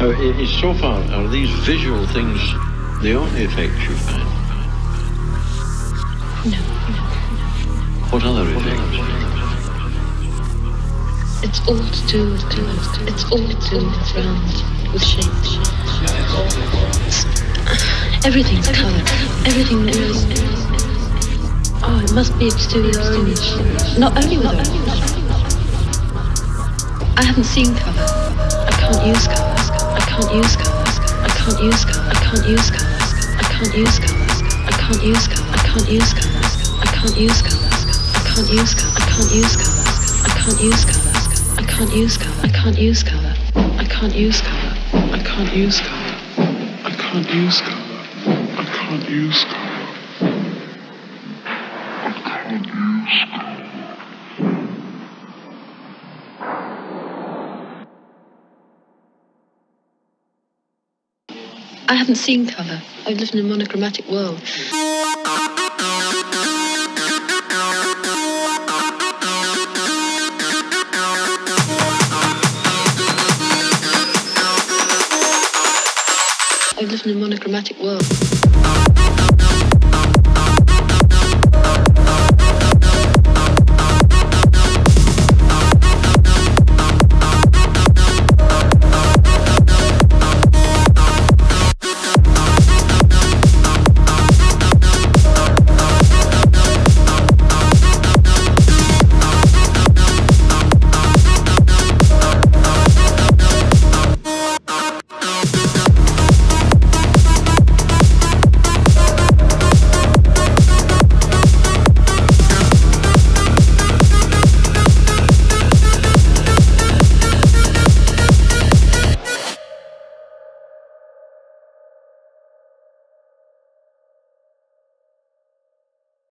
Uh, i- i- so far, are these visual things the only effects you find? No, no, no. What other effects? it's all to do with colours. It's all to do with rounds, with shapes. Everything's colour. Everything there is. Oh, it must be exterior orange. Not only with orange. I haven't seen colour. I can't use colours. I can't use colours. I can't use colours. I can't use colours. I can't use colours. I can't use colours. I can't use colours. I can't use colours. I can't use colours. I can't use colours. I can't use colours. I can't use colour. I can't use colour. I can't use colour. I can't use colour. I can't use colour. I can't use colour. I haven't seen colour. I've lived in a monochromatic world. I've lived in a monochromatic world.